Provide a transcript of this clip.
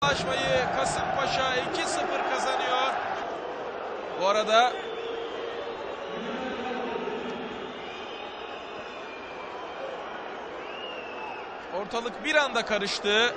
Anlaşmayı Kasımpaşa 2-0 kazanıyor. Bu arada ortalık bir anda karıştı.